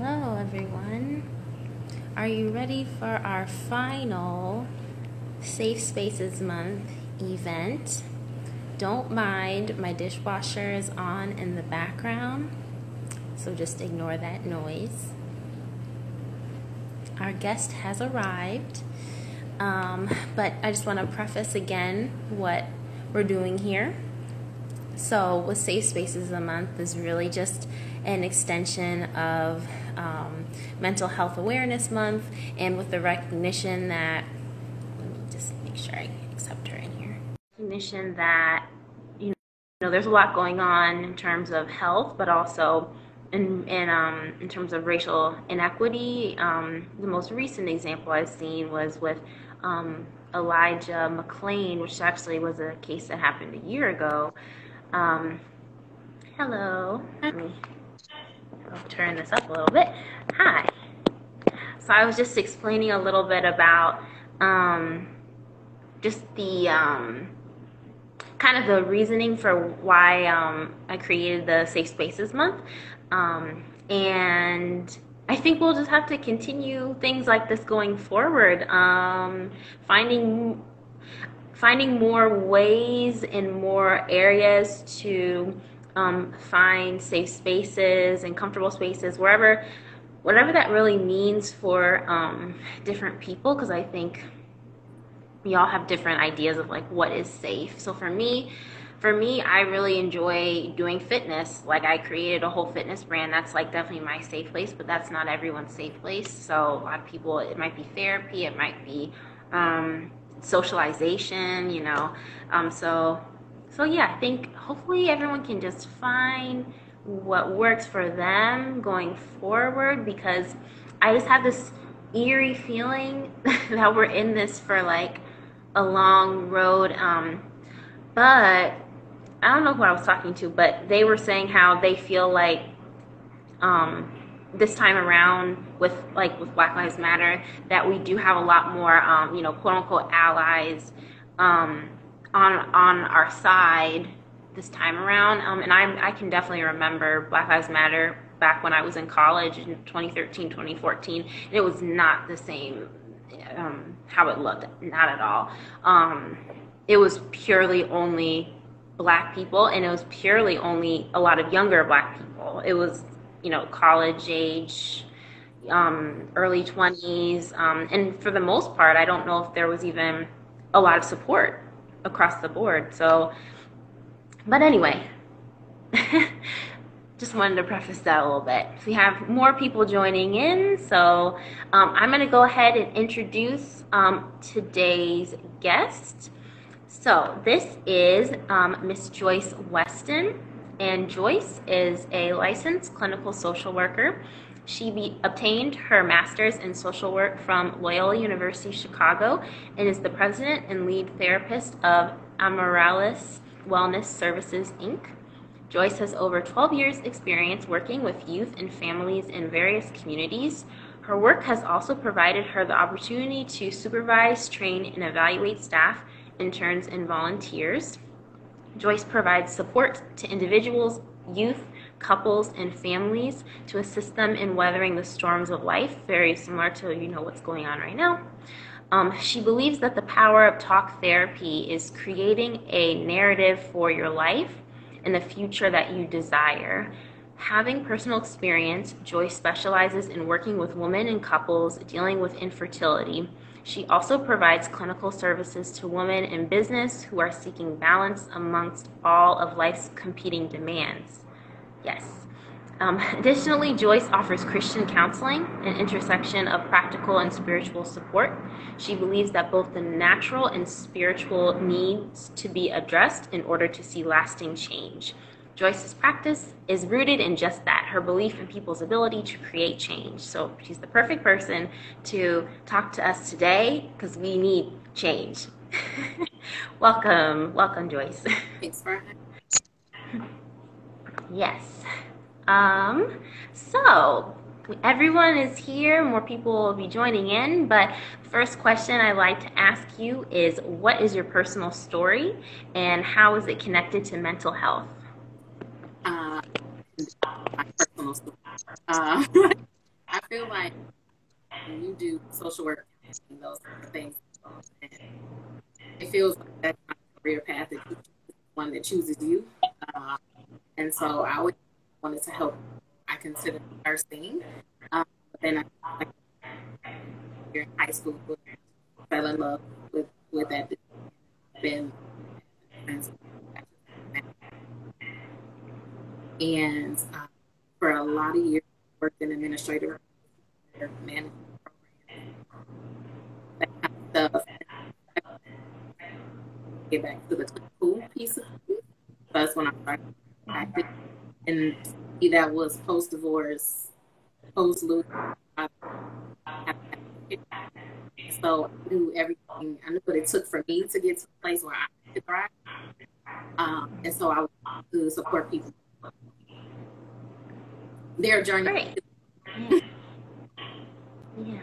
Hello, everyone. Are you ready for our final Safe Spaces Month event? Don't mind, my dishwasher is on in the background, so just ignore that noise. Our guest has arrived, um, but I just want to preface again what we're doing here. So, with Safe Spaces a Month is really just an extension of um, Mental Health Awareness Month, and with the recognition that, let me just make sure I accept her in here. Recognition that, you know, there's a lot going on in terms of health, but also in, in, um, in terms of racial inequity. Um, the most recent example I've seen was with um, Elijah McClain, which actually was a case that happened a year ago. Um, hello. Let me I'll turn this up a little bit. Hi. So I was just explaining a little bit about um, just the um, kind of the reasoning for why um, I created the Safe Spaces Month. Um, and I think we'll just have to continue things like this going forward, um, finding finding more ways and more areas to um, find safe spaces and comfortable spaces wherever whatever that really means for um, different people because i think we all have different ideas of like what is safe. So for me for me i really enjoy doing fitness. Like i created a whole fitness brand that's like definitely my safe place but that's not everyone's safe place. So a lot of people it might be therapy it might be um, socialization, you know. Um, so, so yeah, I think hopefully everyone can just find what works for them going forward because I just have this eerie feeling that we're in this for like a long road. Um, but I don't know who I was talking to, but they were saying how they feel like um, this time around with like with Black Lives Matter that we do have a lot more um, you know quote unquote allies um, on on our side this time around um, and I I can definitely remember Black Lives Matter back when I was in college in 2013 2014 and it was not the same um, how it looked not at all um, it was purely only black people and it was purely only a lot of younger black people it was you know, college age, um, early 20s. Um, and for the most part, I don't know if there was even a lot of support across the board. So, but anyway, just wanted to preface that a little bit. we have more people joining in. So um, I'm going to go ahead and introduce um, today's guest. So this is um, Miss Joyce Weston and Joyce is a licensed clinical social worker. She be, obtained her master's in social work from Loyola University Chicago and is the president and lead therapist of Amaryllis Wellness Services, Inc. Joyce has over 12 years' experience working with youth and families in various communities. Her work has also provided her the opportunity to supervise, train, and evaluate staff, interns, and volunteers. Joyce provides support to individuals, youth, couples, and families to assist them in weathering the storms of life, very similar to you know what's going on right now. Um, she believes that the power of talk therapy is creating a narrative for your life and the future that you desire. Having personal experience, Joyce specializes in working with women and couples dealing with infertility she also provides clinical services to women in business who are seeking balance amongst all of life's competing demands. Yes. Um, additionally, Joyce offers Christian counseling, an intersection of practical and spiritual support. She believes that both the natural and spiritual needs to be addressed in order to see lasting change. Joyce's practice is rooted in just that her belief in people's ability to create change. So she's the perfect person to talk to us today because we need change. welcome, welcome, Joyce. Thanks for having me. Yes. Um, so everyone is here. More people will be joining in. But first question I'd like to ask you is what is your personal story and how is it connected to mental health? uh, my personal story. Uh, I feel like when you do social work, and those things, it feels like that's my career path that one that chooses you. Uh, and so I always wanted to help. I consider nursing. Um, but then I, like, in high school, fell in love with, with that. Been and uh, for a lot of years, worked in administrative management programs. Get back to the clinical piece of it. That's when I started acting, and that was post divorce, post Luke. So I knew everything. I knew what it took for me to get to a place where I could thrive. Um, and so I would to support people their journey. Great. yeah.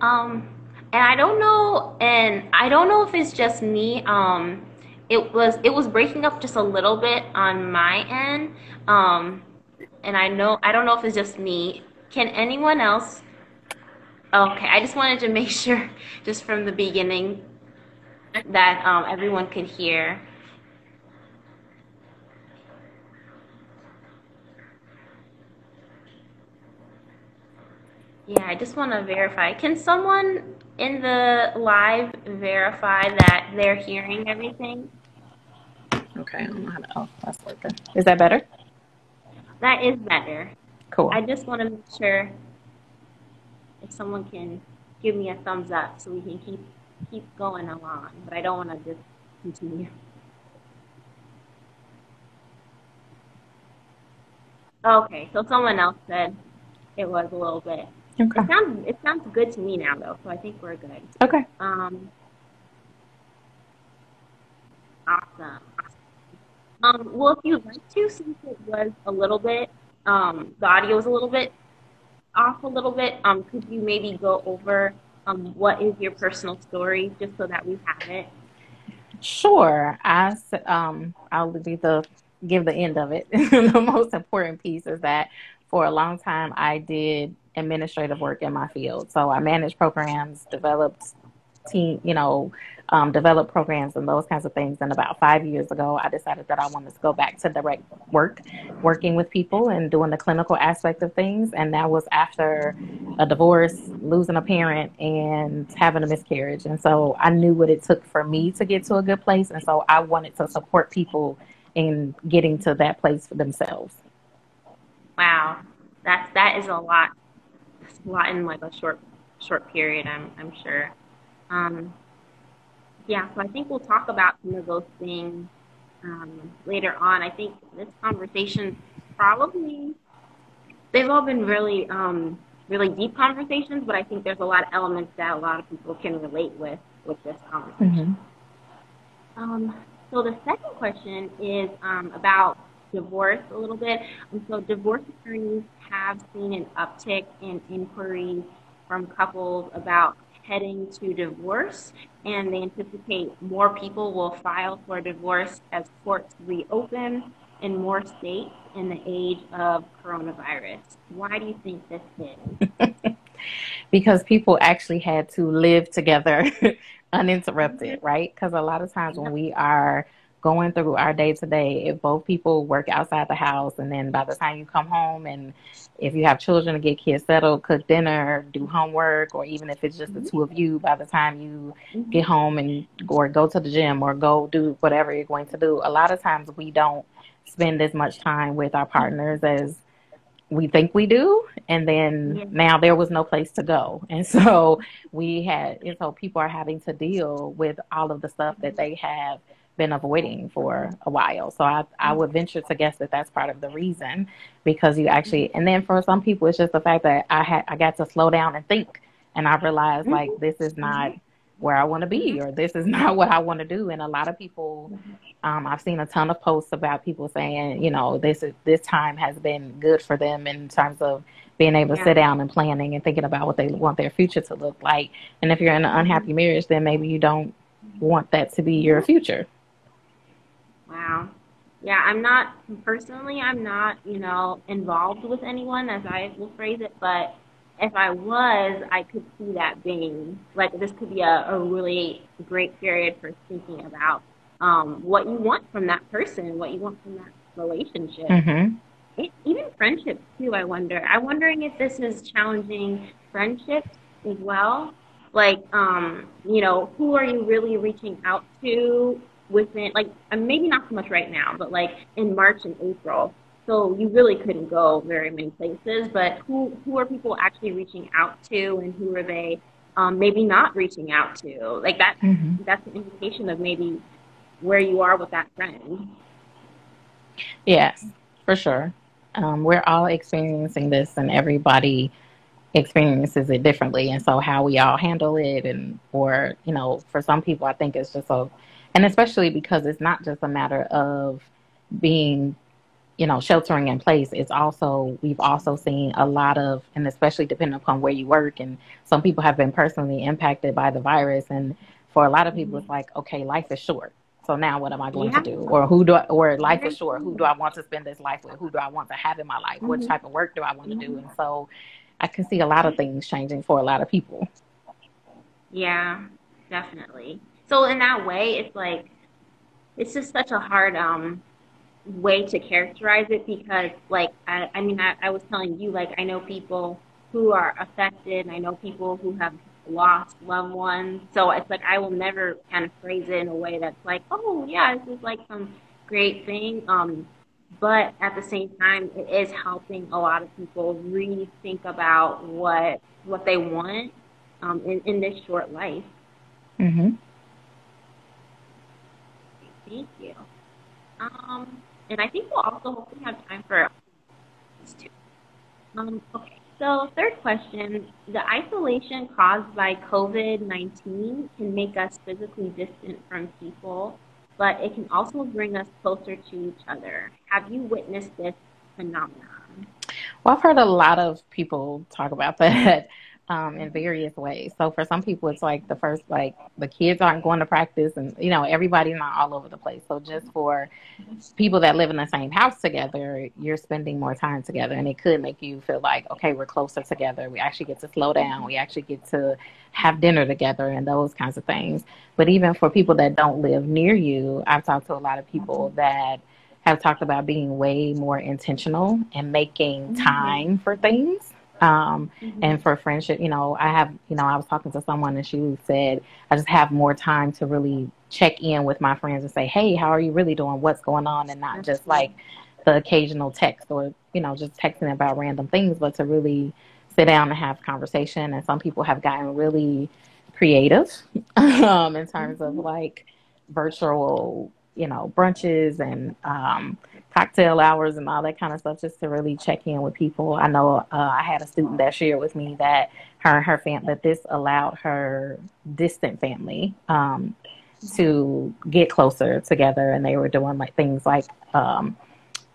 Um, and I don't know, and I don't know if it's just me. Um, it was it was breaking up just a little bit on my end. Um, and I know I don't know if it's just me. Can anyone else? Okay, I just wanted to make sure, just from the beginning, that um, everyone could hear. Yeah, I just want to verify. Can someone in the live verify that they're hearing everything? Okay, I don't know how to. Oh, that's working. Is that better? That is better. Cool. I just want to make sure if someone can give me a thumbs up so we can keep keep going along, but I don't want to just continue. Okay, so someone else said it was a little bit Okay. It sounds it sounds good to me now though, so I think we're good. Okay. Um, awesome. Um, well, if you'd like to, since it was a little bit, um, the audio was a little bit off a little bit, um, could you maybe go over um, what is your personal story, just so that we have it? Sure. I um, I'll do the give the end of it. the most important piece is that for a long time I did administrative work in my field. So I managed programs, developed team, you know, um, developed programs and those kinds of things. And about five years ago, I decided that I wanted to go back to direct work, working with people and doing the clinical aspect of things. And that was after a divorce, losing a parent, and having a miscarriage. And so I knew what it took for me to get to a good place. And so I wanted to support people in getting to that place for themselves. Wow, that's that is a lot a lot in like a short short period. I'm I'm sure. Um, yeah, so I think we'll talk about some of those things um, later on. I think this conversation probably they've all been really um, really deep conversations, but I think there's a lot of elements that a lot of people can relate with with this conversation. Mm-hmm. Um, so the second question is um, about divorce a little bit. And so divorce attorneys have seen an uptick in inquiries from couples about heading to divorce, and they anticipate more people will file for divorce as courts reopen in more states in the age of coronavirus. Why do you think this is? because people actually had to live together uninterrupted, mm-hmm. right? Because a lot of times when we are going through our day to day if both people work outside the house and then by the time you come home and if you have children to get kids settled cook dinner do homework or even if it's just the mm-hmm. two of you by the time you mm-hmm. get home and or go to the gym or go do whatever you're going to do a lot of times we don't spend as much time with our mm-hmm. partners as we think we do and then yeah. now there was no place to go and so we had and so people are having to deal with all of the stuff that mm-hmm. they have been avoiding for a while. So I, I mm-hmm. would venture to guess that that's part of the reason because you actually, and then for some people, it's just the fact that I had, I got to slow down and think and I realized mm-hmm. like this is not mm-hmm. where I want to be or this is not what I want to do. And a lot of people, um, I've seen a ton of posts about people saying, you know, this is, this time has been good for them in terms of being able to yeah. sit down and planning and thinking about what they want their future to look like. And if you're in an unhappy marriage, then maybe you don't want that to be your future. Wow. Yeah, I'm not personally. I'm not, you know, involved with anyone, as I will phrase it. But if I was, I could see that being like this could be a, a really great period for thinking about um, what you want from that person, what you want from that relationship. Mm-hmm. It, even friendships too. I wonder. I'm wondering if this is challenging friendships as well. Like, um, you know, who are you really reaching out to within? Like, maybe not so much right now, but like in March and April so you really couldn't go very many places. But who who are people actually reaching out to, and who are they um, maybe not reaching out to? Like that mm-hmm. that's an indication of maybe where you are with that friend. Yes, for sure. Um, we're all experiencing this, and everybody experiences it differently. And so, how we all handle it, and or you know, for some people, I think it's just a, and especially because it's not just a matter of being you know, sheltering in place, it's also, we've also seen a lot of, and especially depending upon where you work, and some people have been personally impacted by the virus. And for a lot of people, it's mm-hmm. like, okay, life is short. So now what am I going yeah. to do? Or who do I, or life is short. Who do I mm-hmm. want to spend this life with? Who do I want to have in my life? Mm-hmm. What type of work do I want to do? And mm-hmm. so I can see a lot of things changing for a lot of people. Yeah, definitely. So in that way, it's like, it's just such a hard, um, way to characterize it because like I, I mean I, I was telling you like I know people who are affected and I know people who have lost loved ones. So it's like I will never kind of phrase it in a way that's like, oh yeah, this is like some great thing. Um, but at the same time, it is helping a lot of people rethink about what what they want um, in in this short life. Mhm. Thank you. Um, and I think we'll also hopefully have time for this too. Um, okay, so third question. The isolation caused by COVID-19 can make us physically distant from people, but it can also bring us closer to each other. Have you witnessed this phenomenon? Well, I've heard a lot of people talk about that um, in various ways. So for some people, it's like the first, like the kids aren't going to practice, and you know everybody's not all over the place. So just for people that live in the same house together, you're spending more time together, and it could make you feel like, okay, we're closer together. We actually get to slow down. We actually get to have dinner together, and those kinds of things. But even for people that don't live near you, I've talked to a lot of people that have talked about being way more intentional and making mm-hmm. time for things um, mm-hmm. And for friendship, you know, I have, you know, I was talking to someone and she said, I just have more time to really check in with my friends and say, hey, how are you really doing? What's going on? And not just like the occasional text or, you know, just texting about random things, but to really sit down and have conversation. And some people have gotten really creative um, in terms mm-hmm. of like virtual, you know, brunches and, um, cocktail hours and all that kind of stuff just to really check in with people. I know uh, I had a student that shared with me that her and her family that this allowed her distant family um, to get closer together, and they were doing like things like um,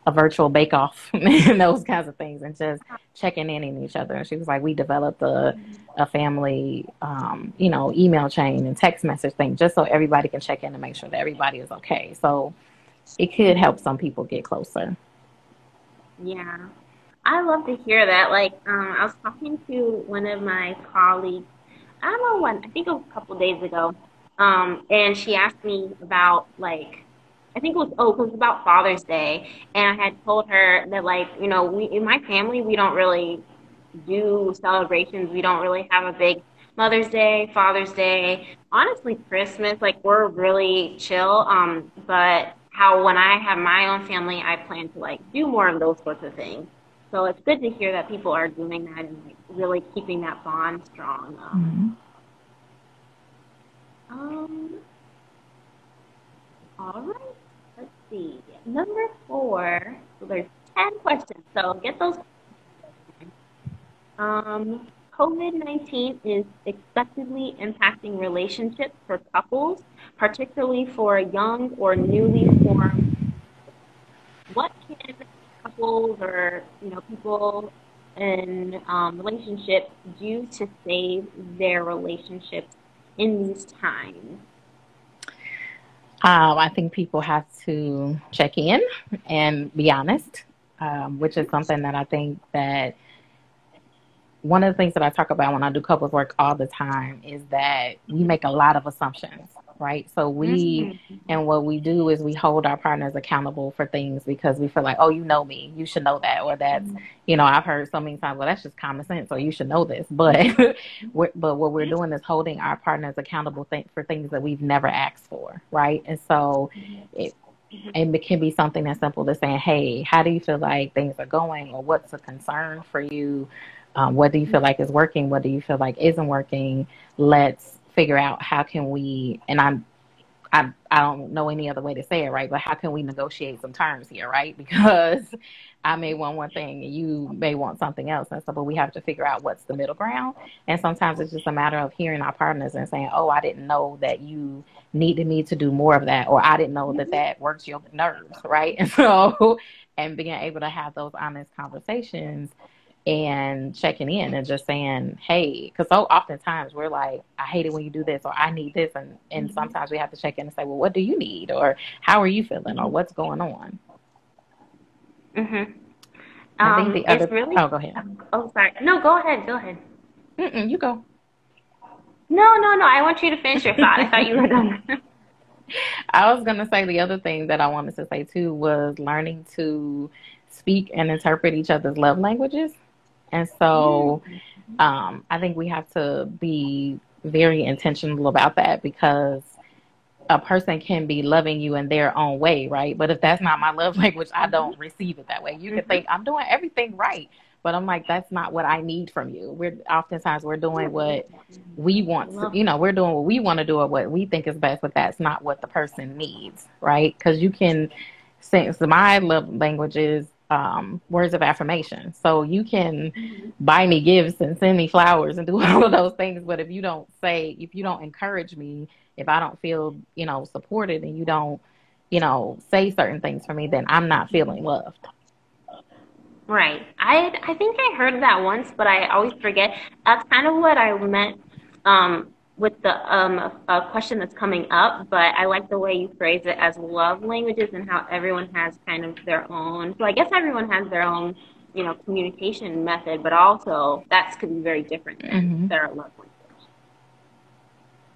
a virtual bake off and those kinds of things, and just checking in on each other. And she was like, we developed a a family, um, you know, email chain and text message thing just so everybody can check in and make sure that everybody is okay. So it could help some people get closer. Yeah. I love to hear that. Like, um, I was talking to one of my colleagues, I don't know when, I think a couple days ago, um, and she asked me about, like, I think it was, oh, it was about Father's Day. And I had told her that, like, you know, we, in my family, we don't really do celebrations. We don't really have a big Mother's Day, Father's Day, honestly, Christmas. Like, we're really chill. Um, but how when I have my own family, I plan to like do more of those sorts of things. So it's good to hear that people are doing that and like really keeping that bond strong. Um, mm-hmm. um all right. See. Number four. So there's ten questions. So get those. Um, COVID 19 is expectedly impacting relationships for couples, particularly for young or newly formed. What can couples or you know people in um, relationships do to save their relationships in these times? Um, I think people have to check in and be honest, um, which is something that I think that one of the things that I talk about when I do couples work all the time is that we make a lot of assumptions, right? So we mm-hmm. and what we do is we hold our partners accountable for things because we feel like, oh, you know me, you should know that, or that's, mm-hmm. you know, I've heard so many times, well, that's just common sense, or you should know this. But but what we're doing is holding our partners accountable th- for things that we've never asked for, right? And so it and it can be something as simple as saying, "Hey, how do you feel like things are going, or what's a concern for you? Um, what do you feel like is working? What do you feel like isn't working? Let's figure out how can we." And I'm, I, I don't know any other way to say it, right? But how can we negotiate some terms here, right? Because I may want one thing and you may want something else. And so, but we have to figure out what's the middle ground. And sometimes it's just a matter of hearing our partners and saying, oh, I didn't know that you needed me to do more of that, or I didn't know that that works your nerves, right? And so, and being able to have those honest conversations and checking in and just saying, hey, because so oftentimes we're like, I hate it when you do this, or I need this. And, and mm-hmm. sometimes we have to check in and say, well, what do you need? Or how are you feeling? Or what's going on? Mm-hmm. I think the um, other. Really, oh, go ahead. Oh, sorry. No, go ahead. Go ahead. Mm-mm, you go. No, no, no. I want you to finish your thought. I thought you were done. I was going to say the other thing that I wanted to say too was learning to speak and interpret each other's love languages. And so mm-hmm. um, I think we have to be very intentional about that because a person can be loving you in their own way, right? But if that's not my love language, I don't mm-hmm. receive it that way. You can mm-hmm. think I'm doing everything right, but I'm like, that's not what I need from you. We're oftentimes we're doing what we want to, you know, we're doing what we want to do or what we think is best, but that's not what the person needs, right? Because you can, since my love language is um, words of affirmation. So you can buy me gifts and send me flowers and do all of those things, but if you don't say, if you don't encourage me, if I don't feel, you know, supported and you don't, you know, say certain things for me, then I'm not feeling loved. Right. I I think I heard that once, but I always forget. That's kind of what I meant um, with the um, a question that's coming up. But I like the way you phrase it as love languages and how everyone has kind of their own. So I guess everyone has their own, you know, communication method, but also that could be very different than mm-hmm. their love language.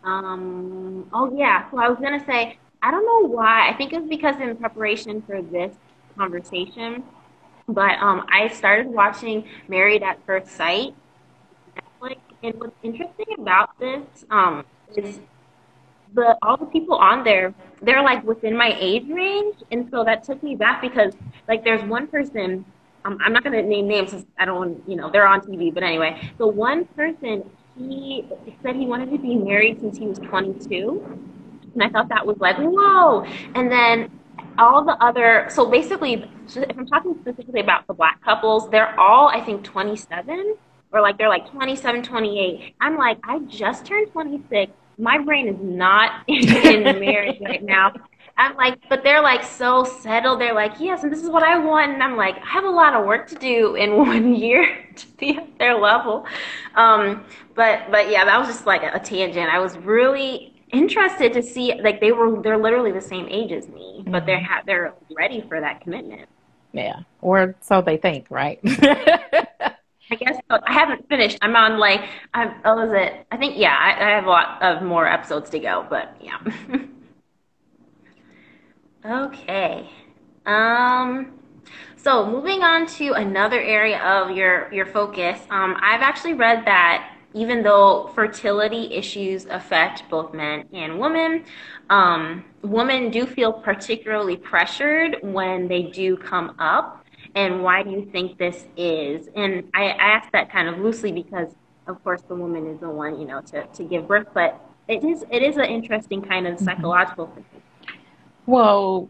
Um, oh yeah. So I was gonna say, I don't know why. I think it's because in preparation for this conversation, but um, I started watching Married at First Sight. And what's interesting about this um, is the all the people on there, they're like within my age range, and so that took me back because like there's one person. Um, I'm not gonna name names. I don't you know they're on TV, but anyway, the one person he said he wanted to be married since he was 22. And I thought that was like, whoa. And then all the other, so basically, if I'm talking specifically about the black couples, they're all, I think, 27 or like they're like 27, 28. I'm like, I just turned 26. My brain is not in marriage right now. I'm like, but they're like so settled. They're like, yes, and this is what I want. And I'm like, I have a lot of work to do in one year to be at their level. Um, but but yeah, that was just like a, a tangent. I was really interested to see like they were they're literally the same age as me, but they're mm-hmm. ha- they're ready for that commitment. Yeah, or so they think, right? I guess so. I haven't finished. I'm on like I'm. Oh, is it? I think yeah. I, I have a lot of more episodes to go, but yeah. Okay. Um, so moving on to another area of your your focus, um, I've actually read that even though fertility issues affect both men and women, um, women do feel particularly pressured when they do come up. And why do you think this is? And I, I ask that kind of loosely because, of course, the woman is the one, you know, to, to give birth. But it is it is an interesting kind of mm-hmm. psychological thing well,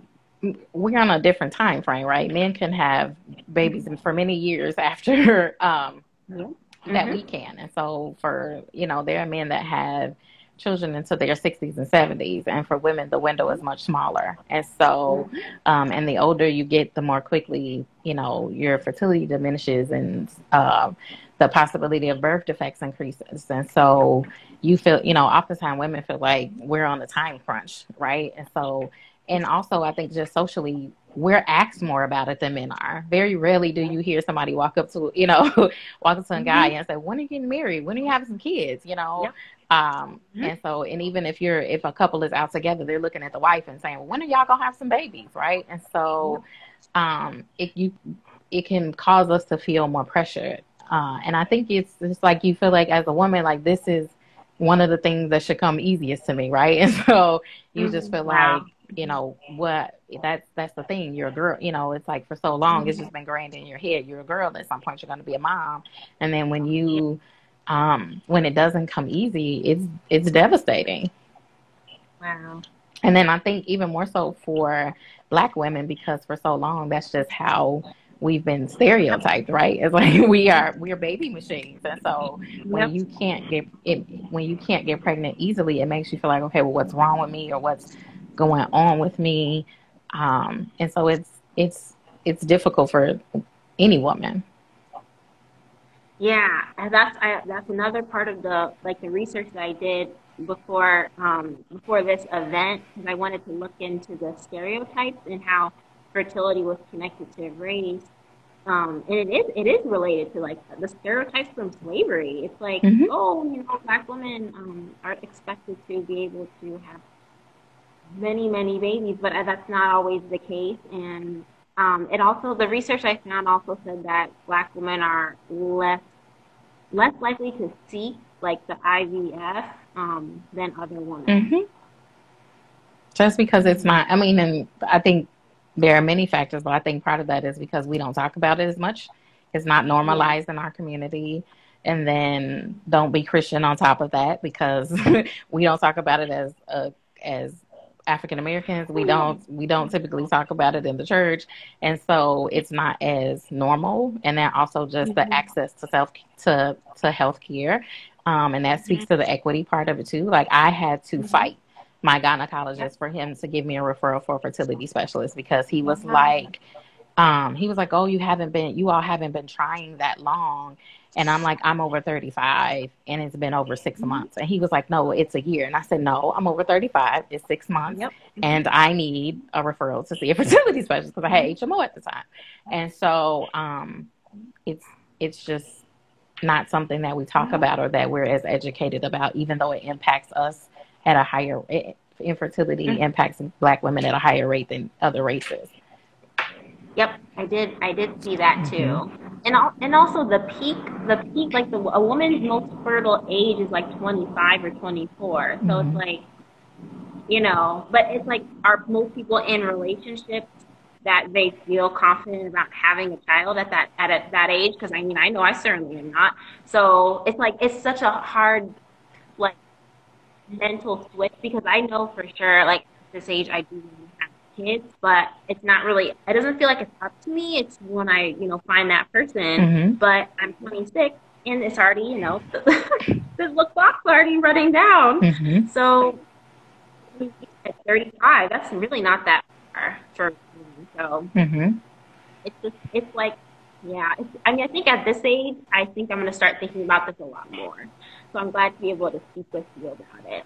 we're on a different time frame, right? Men can have babies for many years after um, mm-hmm. that we can, and so for you know, there are men that have children into their 60s and 70s and for women the window is much smaller. And so um, and the older you get the more quickly you know your fertility diminishes and uh, the possibility of birth defects increases. And so you feel you know oftentimes women feel like we're on a time crunch right? And so and also I think just socially we're asked more about it than men are. Very rarely do you hear somebody walk up to, you know, walk up to a guy mm-hmm. and say, "When are you getting married? When are you having some kids?" You know. Yep. Um, mm-hmm. and so, and even if you're, if a couple is out together, they're looking at the wife and saying, well, "When are y'all gonna have some babies?" Right? And so, um, if you, it can cause us to feel more pressure. Uh, and I think it's just like you feel like as a woman, like this is one of the things that should come easiest to me, right? And so you mm-hmm. just feel wow. like you know what that's that's the thing you're a girl you know it's like for so long it's just been ingrained in your head you're a girl at some point you're going to be a mom and then when you um when it doesn't come easy it's it's devastating. Wow. And then i think even more so for black women because for so long that's just how we've been stereotyped, right? It's like we are we're baby machines, and so when you can't get it, when you can't get pregnant easily, it makes you feel like, okay, well, what's wrong with me, or what's going on with me. Um, and so it's it's it's difficult for any woman. Yeah, that's I, that's another part of the like the research that I did before um, before this event because I wanted to look into the stereotypes and how fertility was connected to race. Um, and it is it is related to like the stereotypes from slavery. It's like, mm-hmm. oh, you know, black women um, are expected to be able to have many, many babies, but that's not always the case. And um, it also, the research I found also said that black women are less less likely to seek like the IVF um, than other women. Mm-hmm. Just because it's not, I mean, and I think there are many factors, but I think part of that is because we don't talk about it as much. It's not normalized in our community. And then don't be Christian on top of that because we don't talk about it as a, as African Americans, we don't we don't typically talk about it in the church, and so it's not as normal. And then also just the mm-hmm. access to self to to health care, um, and that speaks to the equity part of it too. Like I had to mm-hmm. fight my gynecologist for him to give me a referral for a fertility specialist because he was like, um, he was like, oh, you haven't been, you all haven't been trying that long, and I'm like, I'm over 35 and it's been over 6 mm-hmm. months. And he was like, no, it's a year. And I said, no, I'm over 35. It's six months. Yep. And I need a referral to see a fertility specialist because I had HMO mm-hmm. at the time. And so um, it's, it's just not something that we talk about or that we're as educated about, even though it impacts us at a higher, infertility mm-hmm. impacts black women at a higher rate than other races. Yep, I did. I did see that too. Mm-hmm. And and also the peak, the peak, like the a woman's most fertile age is like 25 or 24. So mm-hmm. it's like, you know, but it's like are most people in relationships that they feel confident about having a child at that at a, that age? Because I mean, I know I certainly am not. So it's like it's such a hard like mental switch because I know for sure like this age I do kids, but it's not really, it doesn't feel like it's up to me. It's when I, you know, find that person. Mm-hmm. But I'm 26 and it's already, you know, the, look clock's already running down. Mm-hmm. So at 35, that's really not that far for me. So mm-hmm. it's just, it's like, yeah, it's, I mean, I think at this age, I think I'm going to start thinking about this a lot more. So I'm glad to be able to speak with you about it.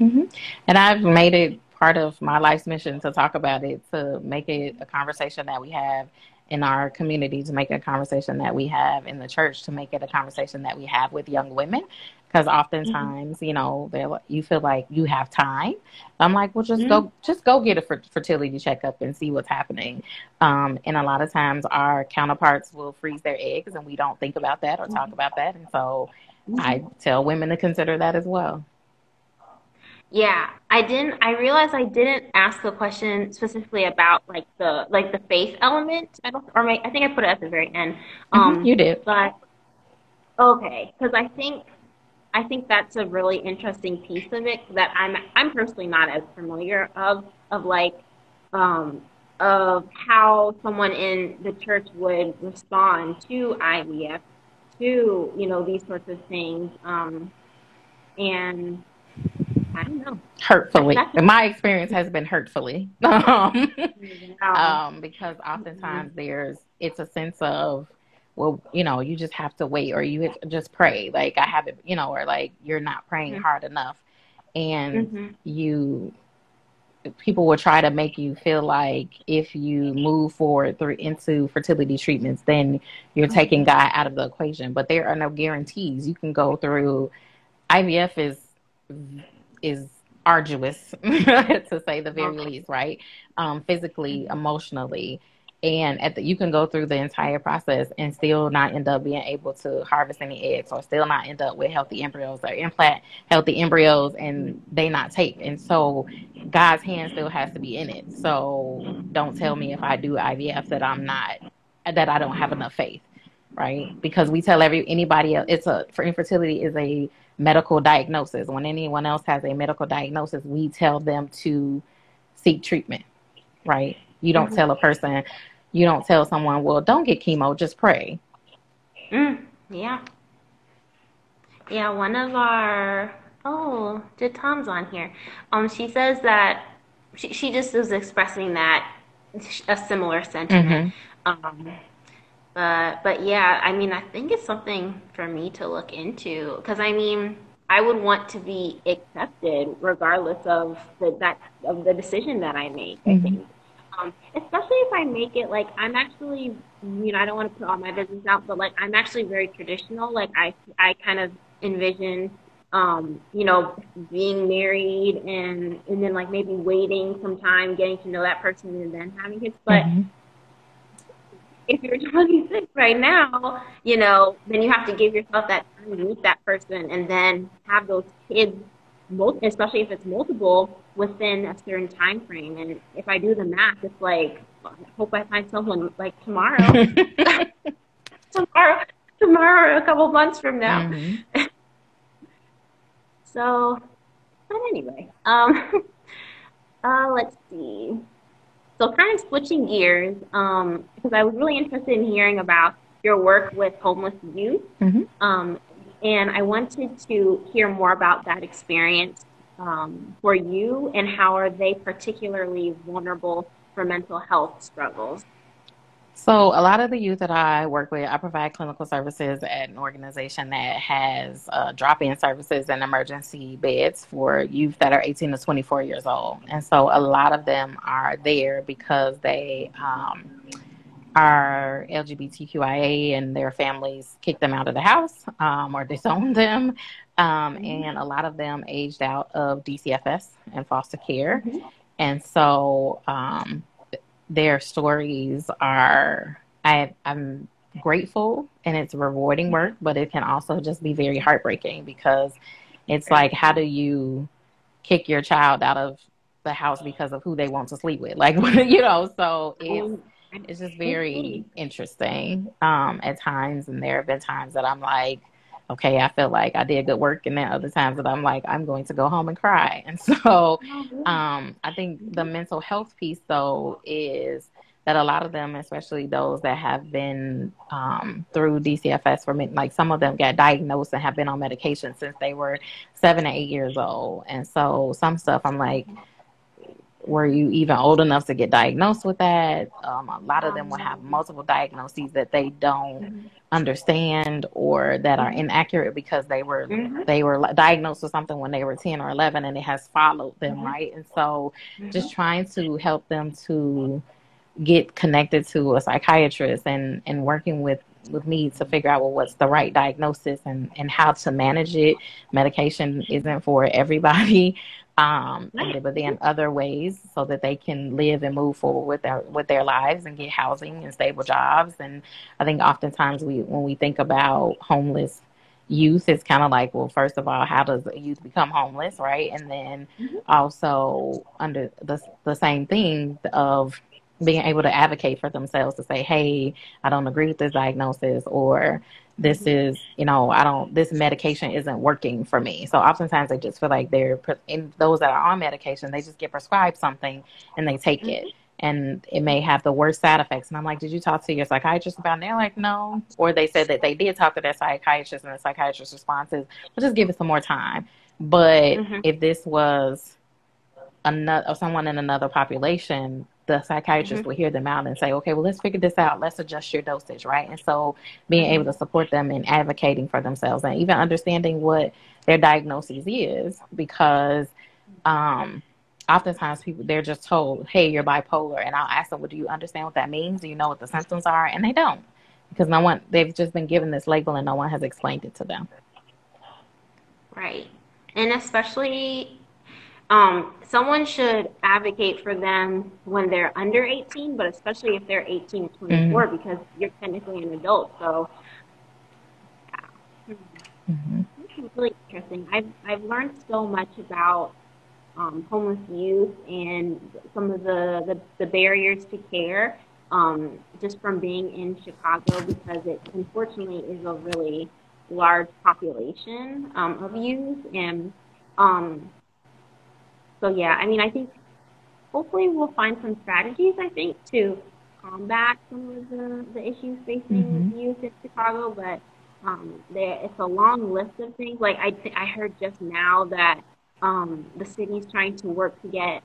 Mm-hmm. And I've made it part of my life's mission to talk about it, to make it a conversation that we have in our community, to make it a conversation that we have in the church, to make it a conversation that we have with young women. Because oftentimes, mm-hmm. you know, you feel like you have time. I'm like, well, just mm-hmm. go, just go get a fertility checkup and see what's happening. Um, and a lot of times, our counterparts will freeze their eggs, and we don't think about that or talk mm-hmm. about that. And so, I mm-hmm. tell women to consider that as well. Yeah, I didn't. I realized I didn't ask the question specifically about like the like the faith element. I don't, or my, I think I put it at the very end. Mm-hmm, um, mm-hmm, you did, but okay, because I think I think that's a really interesting piece of it that I'm I'm personally not as familiar of of like um, of how someone in the church would respond to IVF, to you know these sorts of things, um, and I don't know. Hurtfully. My experience has been hurtfully. um, um, because oftentimes there's, it's a sense of, well, you know, you just have to wait or you just pray. Like I haven't, you know, or like you're not praying mm-hmm. hard enough. And mm-hmm. you, people will try to make you feel like if you move forward through into fertility treatments, then you're mm-hmm. taking God out of the equation. But there are no guarantees. You can go through IVF is is arduous to say the very least, right? Um, physically, emotionally, and at the, you can go through the entire process and still not end up being able to harvest any eggs or still not end up with healthy embryos or implant healthy embryos and they not take. And so god's hand still has to be in it. So don't tell me if i do ivf that i'm not that i don't have enough faith right? Because we tell every anybody else it's a for infertility is a medical diagnosis when anyone else has a medical diagnosis we tell them to seek treatment right you don't mm-hmm. tell a person you don't tell someone, well, don't get chemo, just pray. Mm, yeah. Yeah, one of our oh, did Tom's on here? Um, she says that she she just was expressing that a similar sentiment. Mm-hmm. Um, but but yeah, I mean, I think it's something for me to look into because I mean, I would want to be accepted regardless of the that of the decision that I make. Mm-hmm. I think um, especially if I make it like I'm actually, you know, I don't want to put all my business out, but like I'm actually very traditional. Like I, I kind of envision, um, you know, being married and and then like maybe waiting some time, getting to know that person, and then having kids. But mm-hmm. If you're 26 right now, you know, then you have to give yourself that time to meet that person, and then have those kids especially if it's multiple within a certain time frame. And if I do the math, it's like I hope I find someone like tomorrow, tomorrow, tomorrow, a couple months from now. Mm-hmm. so, but anyway, um, uh, let's see. So, kind of switching gears, um, because I was really interested in hearing about your work with homeless youth. Mm-hmm. Um, and I wanted to hear more about that experience um, for you and how are they particularly vulnerable for mental health struggles? So, a lot of the youth that I work with, I provide clinical services at an organization that has uh, drop in services and emergency beds for youth that are 18 to 24 years old. And so, a lot of them are there because they um, are LGBTQIA and their families kicked them out of the house um, or disowned them. Um, mm-hmm. and a lot of them aged out of DCFS and foster care. Mm-hmm. And so um, their stories are, I, I'm grateful and it's rewarding mm-hmm. work, but it can also just be very heartbreaking because it's like, how do you kick your child out of the house because of who they want to sleep with? Like, you know, so it's, it's just very interesting um, at times. And there have been times that I'm like, okay, I feel like I did good work. And then other times that I'm like, I'm going to go home and cry. And so um, I think the mental health piece, though, is that a lot of them, especially those that have been um, through DCFS for me, like some of them got diagnosed and have been on medication since they were seven or eight years old. And so some stuff I'm like, were you even old enough to get diagnosed with that? Um, a lot of them will have multiple diagnoses that they don't mm-hmm. understand or that are inaccurate because they were mm-hmm. they were diagnosed with something when they were 10 or 11 and it has followed them mm-hmm. right and so just mm-hmm. trying to help them to get connected to a psychiatrist and and working with with me to figure out well what's the right diagnosis and and how to manage it medication isn't for everybody um, but then other ways so that they can live and move forward with their with their lives and get housing and stable jobs. And I think oftentimes we when we think about homeless youth, it's kind of like, well, first of all, how does a youth become homeless, right? And then mm-hmm. also under the the same thing of being able to advocate for themselves to say, hey, I don't agree with this diagnosis, or this is, you know, I don't, this medication isn't working for me. So oftentimes they just feel like they're, in those that are on medication, they just get prescribed something and they take it. Mm-hmm. And it may have the worst side effects. And I'm like, did you talk to your psychiatrist about it? And they're like, no. Or they said that they did talk to their psychiatrist and the psychiatrist's response is, well, just give it some more time. But mm-hmm. if this was another, someone in another population, the psychiatrist mm-hmm. will hear them out and say, okay, well, let's figure this out. Let's adjust your dosage, right? And so being able to support them in advocating for themselves and even understanding what their diagnosis is because um, oftentimes people they're just told, "Hey, you're bipolar," and I'll ask them, "Well, do you understand what that means? Do you know what the symptoms are?" And they don't because no one they've just been given this label and no one has explained it to them. Right, and especially um, someone should advocate for them when they're under 18, but especially if they're 18 to 24, mm-hmm. because you're technically an adult. So, yeah. Mm-hmm. This really interesting. I've, I've learned so much about um, homeless youth and some of the, the, the barriers to care um, just from being in Chicago because it unfortunately is a really large population um, of youth. And um, so, yeah, I mean, I think hopefully we'll find some strategies, I think, to combat some of the, the issues facing mm-hmm. youth in Chicago. But um, there, it's a long list of things. Like I, th- I heard just now that um, the city's trying to work to get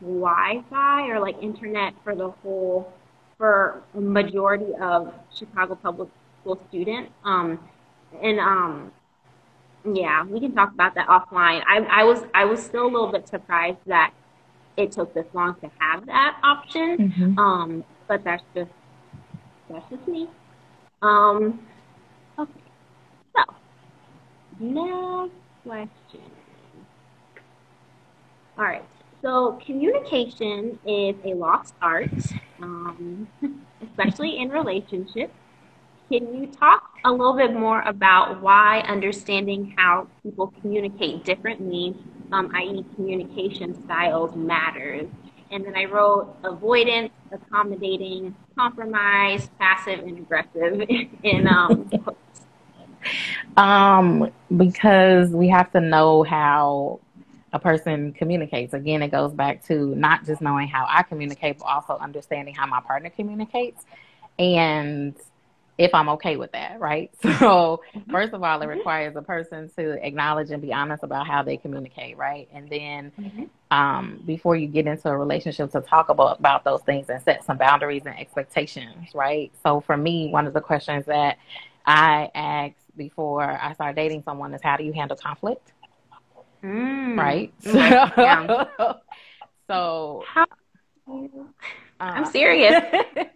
Wi-Fi or like internet for the whole for a majority of Chicago public school students. Um, and um, yeah, we can talk about that offline. I, I was I was still a little bit surprised that it took this long to have that option. Mm-hmm. Um, but that's just that's just me. Um, okay, so next question. All right. So communication is a lost art, um, especially in relationships. Can you talk a little bit more about why understanding how people communicate differently, um, i.e., communication styles, matters? And then I wrote avoidance, accommodating, compromise, passive, and aggressive in um, um, because we have to know how a person communicates. Again, it goes back to not just knowing how I communicate, but also understanding how my partner communicates and if I'm okay with that, right? So, first of all, it requires a person to acknowledge and be honest about how they communicate, right? And then, mm-hmm. um, before you get into a relationship, to talk about, about those things and set some boundaries and expectations, right? So, for me, one of the questions that I ask before I start dating someone is how do you handle conflict? Mm. Right? So, so I'm serious.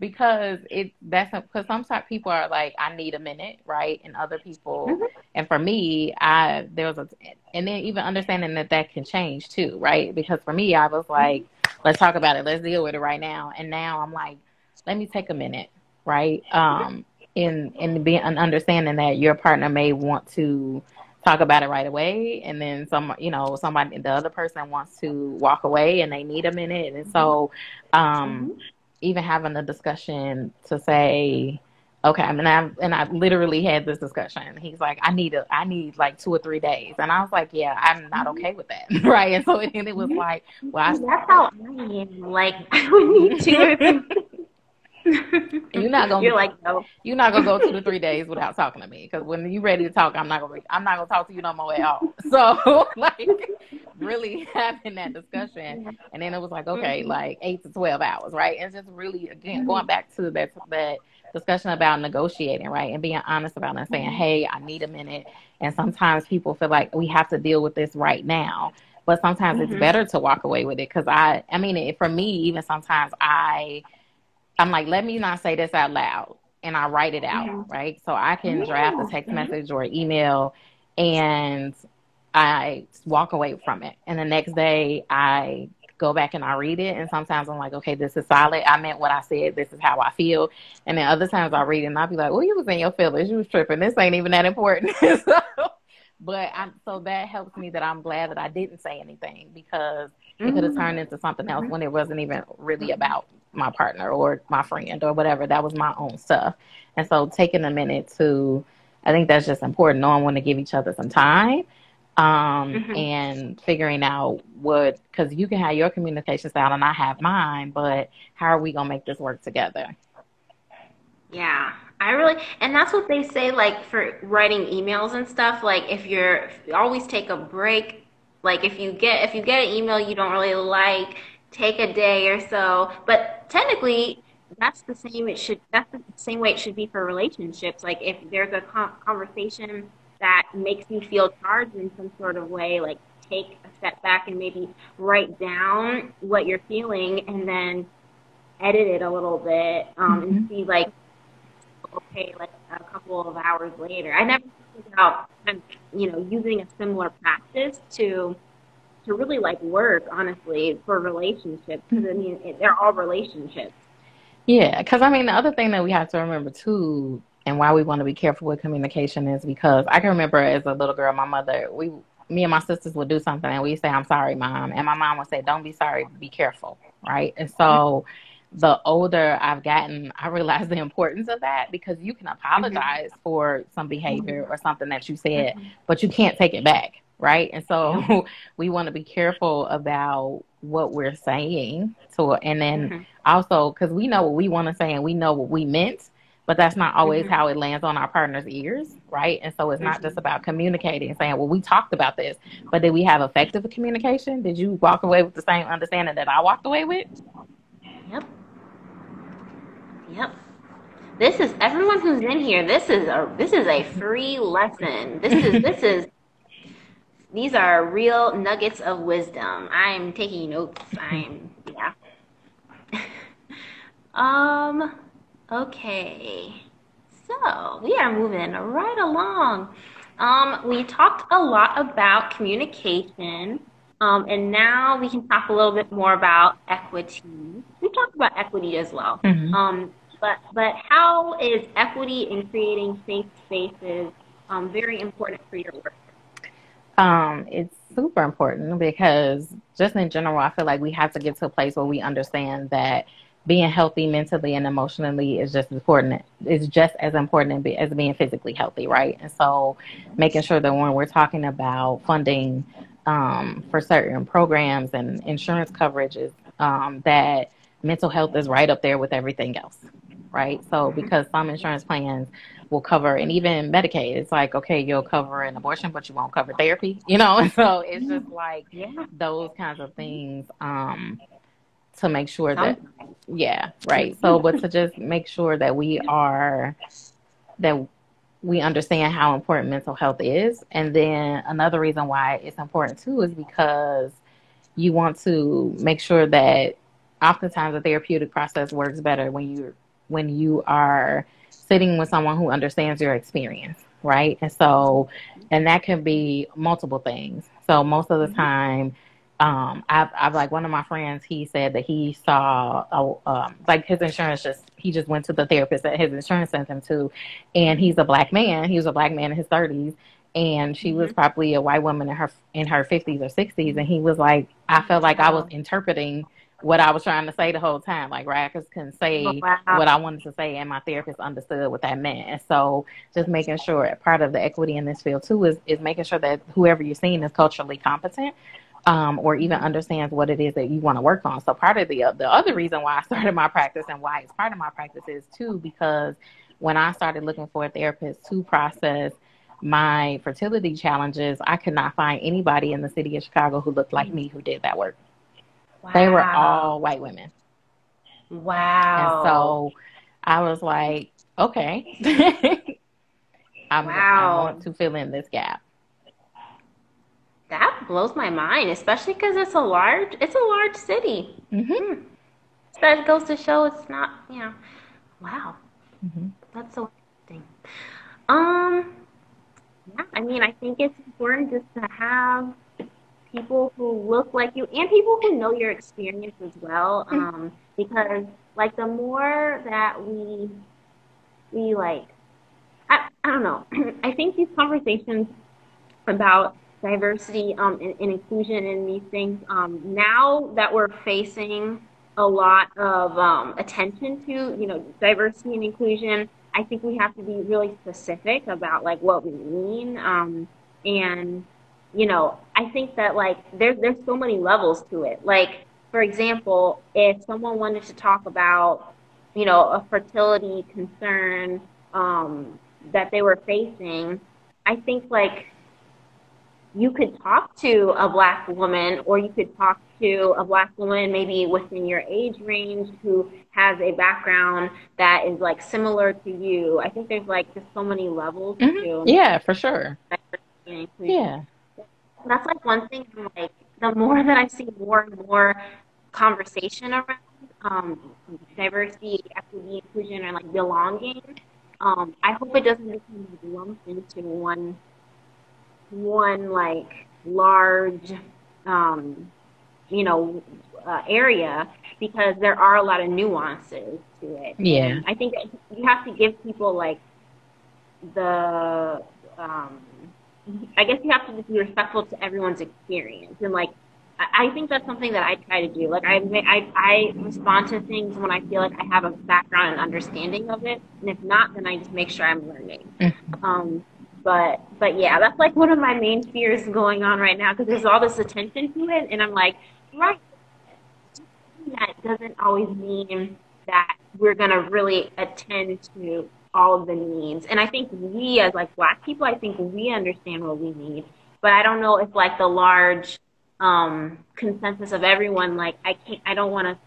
because it that's because sometimes people are like i need a minute right? And other people mm-hmm. and for me i there was a and then even understanding that that can change too right? Because for me i was mm-hmm. like let's talk about it. Let's deal with it right now. And now i'm like let me take a minute right? Um in in being an understanding that your partner may want to talk about it right away and then some you know somebody the other person wants to walk away and they need a minute. And so um mm-hmm even having a discussion to say, okay, I mean, I and I literally had this discussion. He's like, I need a, I need like two or three days, and I was like, yeah, I'm not mm-hmm. okay with that, right? And so and it was like, well, I, that's how I am. Like, I would need two. you're not gonna. You're like no. You're not gonna go two to three days without talking to me because when you're ready to talk, I'm not gonna. I'm not gonna talk to you no more at all. So like, really having that discussion, and then it was like, okay, mm-hmm. like eight to twelve hours, right? And just really again going back to that that discussion about negotiating, right, and being honest about it and saying, mm-hmm. hey, I need a minute. And sometimes people feel like we have to deal with this right now but sometimes mm-hmm. it's better to walk away with it because I, I mean, it, for me, even sometimes I I'm like, let me not say this out loud. And I write it out, mm-hmm. right? So I can yeah. draft a text message or email and I walk away from it. And the next day I go back and I read it. And sometimes I'm like, okay, this is solid. I meant what I said. This is how I feel. And then other times I read it and I'll be like, well, you was in your feelings. You was tripping. This ain't even that important. so, but I'm, so that helps me that I'm glad that I didn't say anything because it could have mm-hmm. turned into something else when it wasn't even really about my partner or my friend or whatever. That was my own stuff. And so taking a minute to, I think that's just important, knowing when to give each other some time um, mm-hmm. and figuring out what, because you can have your communication style and I have mine, but how are we going to make this work together? Yeah, I really, and that's what they say, like for writing emails and stuff. Like if you're, if you always take a break. Like if you get if you get an email you don't really like, take a day or so. But technically, that's the same. It should that's the same way it should be for relationships. Like if there's a conversation that makes you feel charged in some sort of way, like take a step back and maybe write down what you're feeling and then edit it a little bit um, mm-hmm. and see like okay like a couple of hours later i never think about you know using a similar practice to to really like work honestly for relationships because i mean it, they're all relationships yeah because i mean the other thing that we have to remember too and why we want to be careful with communication is because I can remember as a little girl, my mother, we, me and my sisters would do something and we say, I'm sorry, mom. And my mom would say, don't be sorry, be careful. Right. And so the older I've gotten, I realize the importance of that because you can apologize mm-hmm. for some behavior or something that you said, mm-hmm. but you can't take it back. Right. And so we want to be careful about what we're saying. So, and then mm-hmm. also, because we know what we want to say and we know what we meant but that's not always mm-hmm. how it lands on our partner's ears, right? And so it's not mm-hmm. just about communicating and saying, well, we talked about this, but did we have effective communication? Did you walk away with the same understanding that I walked away with? Yep. Yep. This is everyone who's in here. This is a this is a free lesson. This is this is these are real nuggets of wisdom. I'm taking notes. I'm yeah. um Okay, so we are moving right along. Um, we talked a lot about communication, um, and now we can talk a little bit more about equity. We talked about equity as well. Mm-hmm. Um, but but how is equity in creating safe spaces um, very important for your work? Um, it's super important because just in general, I feel like we have to get to a place where we understand that being healthy mentally and emotionally is just important. Is just as important as being physically healthy right? And so making sure that when we're talking about funding um, for certain programs and insurance coverages um, that mental health is right up there with everything else right? So because some insurance plans will cover and even medicaid it's like okay you'll cover an abortion but you won't cover therapy you know? So it's just like yeah. those kinds of things um, to make sure that yeah right. So but to just make sure that we are that we understand how important mental health is. And then another reason why it's important too is because you want to make sure that oftentimes the therapeutic process works better when you when you are sitting with someone who understands your experience right and so and that can be multiple things so most of the mm-hmm. time um, I've, I've like one of my friends, he said that he saw, a, um, like his insurance just, he just went to the therapist that his insurance sent him to, and he's a black man. He was a black man in his thirties, and she was mm-hmm. probably a white woman in her in her fifties or sixties, and he was like, I felt like I was interpreting what I was trying to say the whole time. Like Rackers couldn't say oh, wow. what I wanted to say, and my therapist understood what that meant. And so, just making sure part of the equity in this field too is is making sure that whoever you're seeing is culturally competent um, or even understands what it is that you want to work on. So part of the the other reason why I started my practice and why it's part of my practice is too because when I started looking for a therapist to process my fertility challenges, I could not find anybody in the city of Chicago who looked like me who did that work. Wow. They were all white women. Wow. And so I was like, okay. I'm, wow. I want to fill in this gap that blows my mind, especially because it's a large it's a large city. Mm-hmm. That goes to show it's not you know, wow, mm-hmm. that's so interesting. Um, yeah, I mean, I think it's important just to have people who look like you and people who know your experience as well. Mm-hmm. Um, because like the more that we we like, I I don't know. I think these conversations about diversity um, and, and, inclusion and these things. Um, now that we're facing a lot of um, attention to, you know, diversity and inclusion, I think we have to be really specific about like what we mean. Um, and, you know, I think that like there's there's so many levels to it. Like, for example, if someone wanted to talk about, you know, a fertility concern um, that they were facing, I think like you could talk to a black woman or you could talk to a black woman maybe within your age range who has a background that is like similar to you. I think there's like just so many levels mm-hmm. to Yeah, for sure. Yeah. That's like one thing. Like the more that I see more and more conversation around um, diversity, equity, inclusion, and like belonging, um, I hope it doesn't become lumped into one one like large, um, you know, uh, area because there are a lot of nuances to it. Yeah. And I think you have to give people like the, um, I guess you have to be respectful to everyone's experience and like. I think that's something that I try to do. Like I, I, I respond to things when I feel like I have a background and understanding of it, and if not, then I just make sure I'm learning. Mm-hmm. Um, but but yeah, that's like one of my main fears going on right now because there's all this attention to it, and I'm like, right, that doesn't always mean that we're gonna really attend to all of the needs. And I think we as like black people, I think we understand what we need, but I don't know if like the large um, consensus of everyone, like I can't, I don't want to.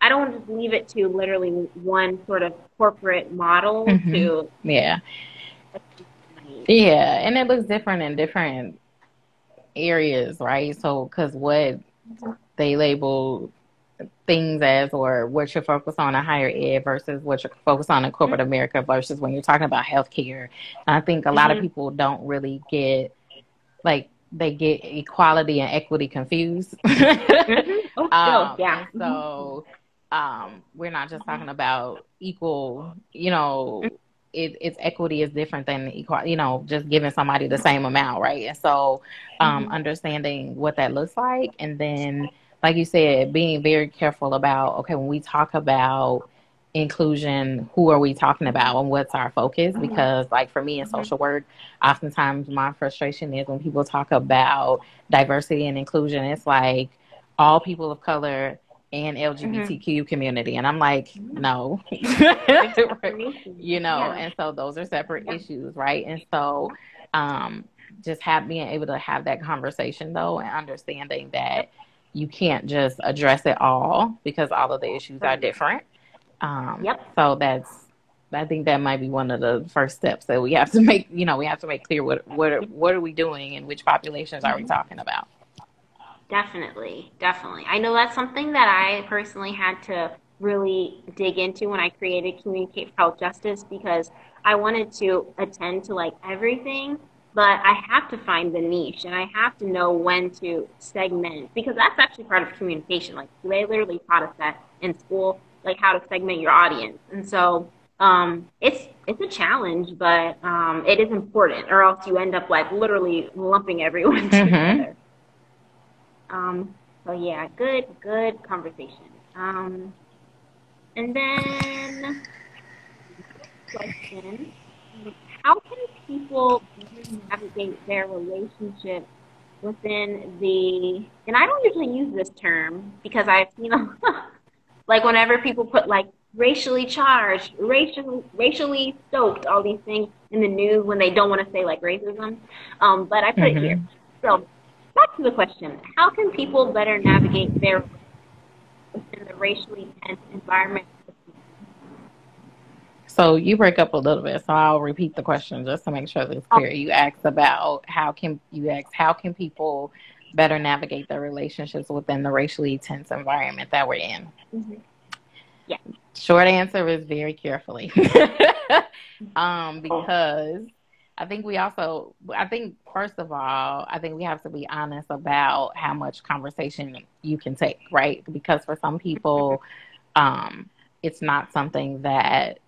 I don't want to just leave it to literally one sort of corporate model Mhm. to Yeah. Yeah, and it looks different in different areas, right? So, because what they label things as, or what you're focused on in higher ed versus what you're focused on in corporate America versus when you're talking about healthcare. And I think a lot of Mhm. people don't really get, like, they get equality and equity confused. Oh, Um, still, yeah. so um, we're not just talking about equal, you know, it, it's equity is different than equal, you know, just giving somebody the same amount, right? And so um, Mhm. understanding what that looks like. And then, like you said, being very careful about, okay, when we talk about inclusion, who are we talking about and what's our focus? Mm-hmm. Because, like for me in mm-hmm. social work, oftentimes my frustration is when people talk about diversity and inclusion, it's like all people of color and mm-hmm. LGBTQ community. And I'm like, no. you know, Yeah. and so those are separate issues, right? And so um just have being able to have that conversation though and understanding that you can't just address it all because all of the issues are different. Um Yep. so that's I think that might be one of the first steps that we have to make, you know, we have to make clear what what are, what are we doing and which populations are we talking about. Definitely, definitely. I know that's something that I personally had to really dig into when I created Communicate for Health Justice because I wanted to attend to like everything, but I have to find the niche and I have to know when to segment because that's actually part of communication. Like they literally taught us that in school, like how to segment your audience. And so um, it's it's a challenge, but um, it is important, or else you end up like literally lumping everyone Mhm. together. Um, so yeah, good, good conversation. Um, and then question: How can people navigate their relationship within the? And I don't usually use this term because I've seen a like whenever people put like racially charged, racially racially stoked, all these things in the news when they don't want to say like racism. Um, but I put it here. So back to the question: How can people better navigate their within the racially tense environment? So you break up a little bit, so I'll repeat the question just to make sure that it's clear. You asked about how can you asked how can people better navigate their relationships within the racially tense environment that we're in. Mhm. Yeah. Short answer is very carefully. um, because I think we also, I think, first of all, I think we have to be honest about how much conversation you can take, right? Because for some people, um, it's not something that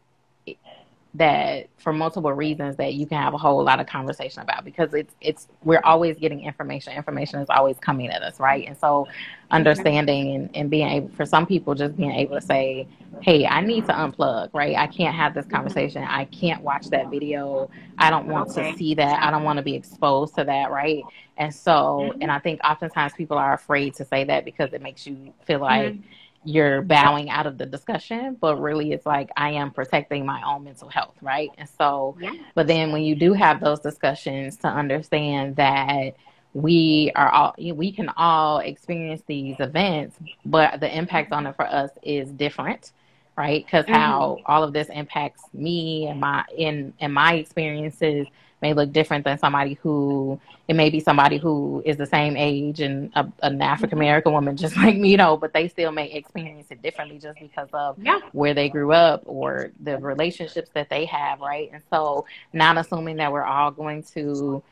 that for multiple reasons that you can have a whole lot of conversation about because it's it's we're always getting information. Information is always coming at us right? And so understanding and, and being able for some people just being able to say hey i need to unplug right? I can't have this mm-hmm. conversation. I can't watch that video. I don't want Okay. to see that. I don't want to be exposed to that right? And so mm-hmm. and i think oftentimes people are afraid to say that because it makes you feel like mm-hmm. You're bowing out of the discussion, but really it's like I am protecting my own mental health, right? And so, Yeah. but then when you do have those discussions to understand that we are all, we can all experience these events, but the impact on it for us is different, right? Because mm-hmm. how all of this impacts me and my in and my experiences may look different than somebody who it may be somebody who is the same age and a, an African American woman just like me, you know, but they still may experience it differently just because of yeah. where they grew up or the relationships that they have, right? And so, not assuming that we're all going to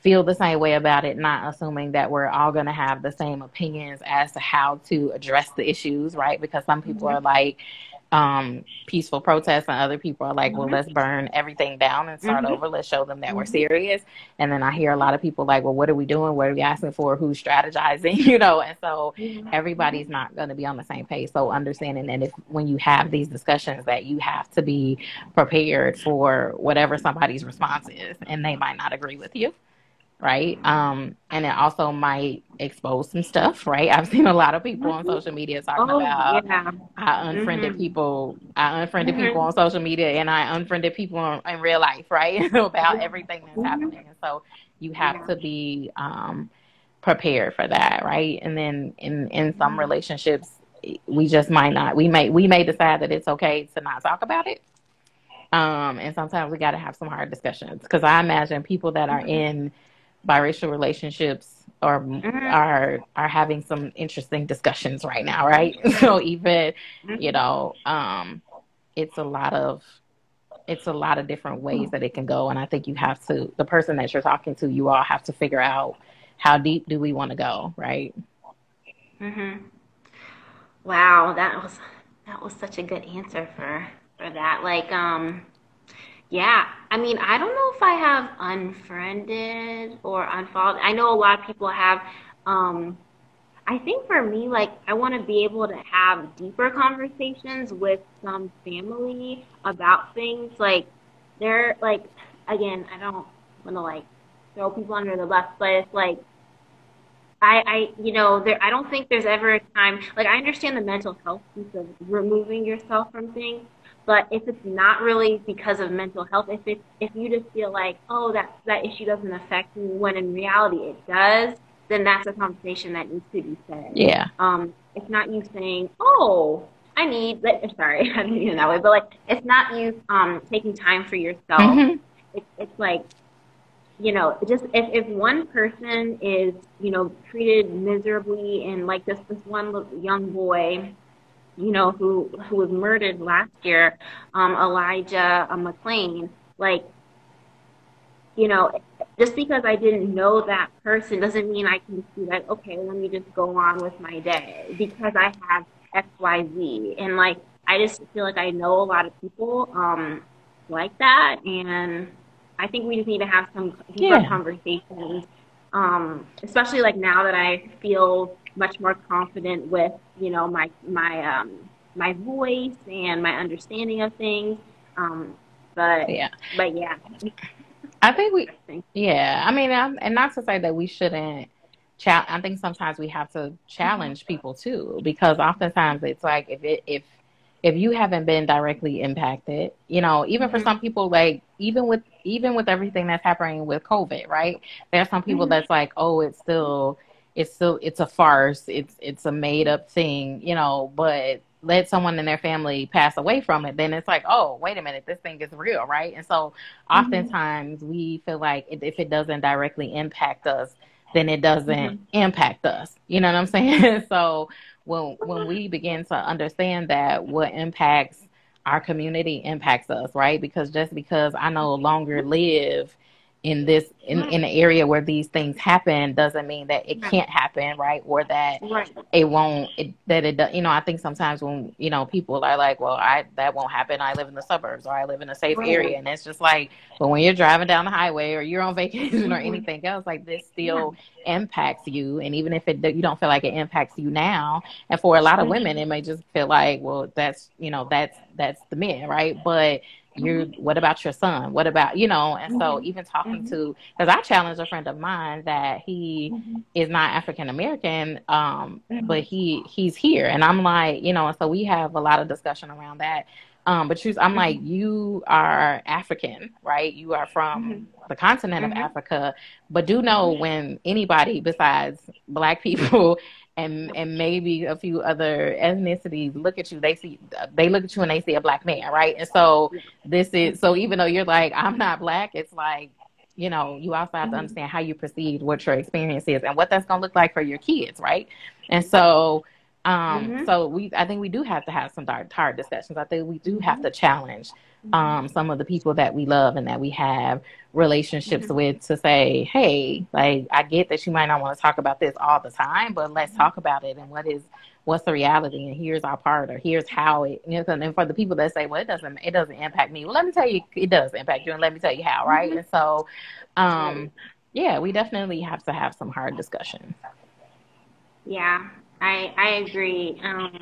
feel the same way about it, not assuming that we're all going to have the same opinions as to how to address the issues, right? Because some people mm-hmm. are like, um, peaceful protests, and other people are like, mm-hmm. well, let's burn everything down and start mm-hmm. over. Let's show them that mm-hmm. we're serious. And then I hear a lot of people like, well, what are we doing? What are we asking for? Who's strategizing? You know, and so mm-hmm. everybody's not going to be on the same page. So understanding that if when you have these discussions, that you have to be prepared for whatever somebody's response is, and they might not agree with you right? Um, and it also might expose some stuff, right? I've seen a lot of people on social media talking oh, about yeah. I unfriended mm-hmm. people, I unfriended mm-hmm. people on social media, and I unfriended people in, in real life, right? about everything that's mm-hmm. happening, and so you have yeah. to be um, prepared for that, right? And then in in some mm-hmm. relationships, we just might not. We may we may decide that it's okay to not talk about it. Um, and sometimes we got to have some hard discussions because I imagine people that are mm-hmm. in biracial relationships are mm-hmm. are are having some interesting discussions right now, right? so even mm-hmm. you know, um, it's a lot of it's a lot of different ways that it can go, and I think you have to the person that you're talking to, you all have to figure out how deep do we want to go, right? Mhm. Wow, that was that was such a good answer for for that. Like, um, yeah, I mean, I don't know if I have unfriended or unfollowed. I know a lot of people have. Um, I think for me, like, I want to be able to have deeper conversations with some family about things. Like, they're like, again, I don't want to like throw people under the bus, but it's like, I, I, you know, there. I don't think there's ever a time. Like, I understand the mental health piece of removing yourself from things, but if it's not really because of mental health, if it if you just feel like, oh, that that issue doesn't affect me, when in reality it does, then that's a conversation that needs to be said. Yeah. Um, it's not you saying, oh, I need. Sorry, I didn't mean that way, but like, it's not you um taking time for yourself. Mm-hmm. It's it's like you know, just if, if one person is, you know, treated miserably and like this this one young boy you know, who who was murdered last year, um, Elijah uh, McClain, like, you know, just because I didn't know that person doesn't mean I can see like, okay, let me just go on with my day because I have XYZ. And like, I just feel like I know a lot of people um, like that. And I think we just need to have some deeper yeah. conversations, um, especially like now that I feel much more confident with you know my my um, my voice and my understanding of things. Um, but yeah, but yeah. I think we, yeah. I mean, I'm, and not to say that we shouldn't. I think sometimes we have to challenge people too, because oftentimes it's like if it if if you haven't been directly impacted, you know, even for mm-hmm. some people, like even with even with everything that's happening with COVID, right? There are some people mm-hmm. that's like, oh, it's still it's still it's a farce it's it's a made up thing you know but let someone in their family pass away from it then it's like oh wait a minute this thing is real right and so mm-hmm. oftentimes mm-hmm. we feel like if it doesn't directly impact us then it doesn't mm-hmm. impact us you know what i'm saying so when when we begin to understand that what impacts our community impacts us right because just because i no longer live in this in, in an area where these things happen doesn't mean that it can't happen right or that right. it won't it, that it you know i think sometimes when you know people are like well i that won't happen i live in the suburbs or i live in a safe right. area and it's just like but when you're driving down the highway or you're on vacation or mm-hmm. anything else like this still yeah. impacts you and even if it you don't feel like it impacts you now and for a lot of women it may just feel like well that's you know that's that's the men right but you what about your son what about you know and so mm-hmm. even talking mm-hmm. to because i challenged a friend of mine that he mm-hmm. is not african american um mm-hmm. but he he's here and i'm like you know and so we have a lot of discussion around that um but you, i'm mm-hmm. like you are african right you are from mm-hmm. the continent of africa but do know when anybody besides black people and and maybe a few other ethnicities look at you. They see they look at you and they see a black man right? And so this is so even though you're like i'm not black it's like you know you also have to mm-hmm. understand how you perceive what your experience is and what that's going to look like for your kids right? And so um, mm-hmm. So we, I think we do have to have some hard, hard discussions. I think we do have to challenge um, some of the people that we love and that we have relationships mm-hmm. with to say, hey, like I get that you might not want to talk about this all the time, but let's mm-hmm. talk about it and what is what's the reality and here's our part or here's how it you know and for the people that say well it doesn't it doesn't impact me well let me tell you it does impact you and let me tell you how right mm-hmm. and so um yeah we definitely have to have some hard discussions yeah I I agree. Um,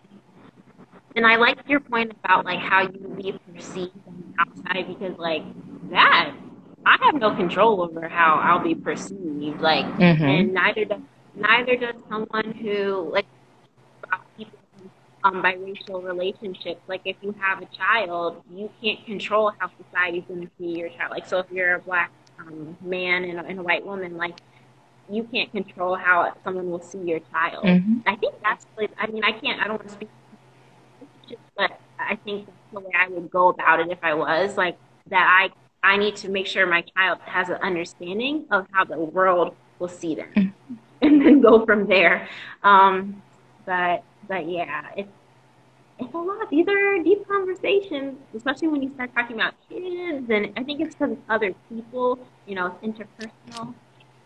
and I like your point about like how you be perceived on outside because like that I have no control over how I'll be perceived. Like, mm-hmm. and neither does neither does someone who like people um, biracial relationships. Like, if you have a child, you can't control how society's going to see your child. Like, so if you're a black um, man and a, and a white woman, like you can't control how someone will see your child. Mm-hmm. I think that's like, I mean, I can't, I don't want to speak, but I think that's the way I would go about it if I was like that. I, I need to make sure my child has an understanding of how the world will see them mm-hmm. and then go from there. Um, but, but yeah, it's, it's a lot. These are deep conversations, especially when you start talking about kids. And I think it's because it's other people, you know, it's interpersonal.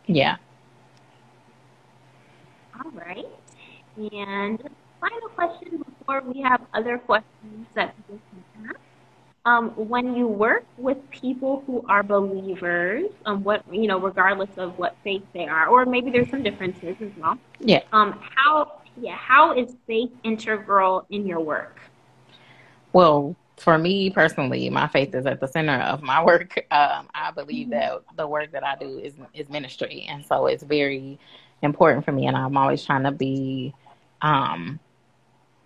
Yeah. All right. And final question before we have other questions that people can ask. Um, when you work with people who are believers, um, what you know, regardless of what faith they are, or maybe there's some differences as well. Yeah. Um, how yeah, how is faith integral in your work? Well, for me personally, my faith is at the center of my work. Um, I believe mm-hmm. that the work that I do is is ministry, and so it's very important for me, and I'm always trying to be um,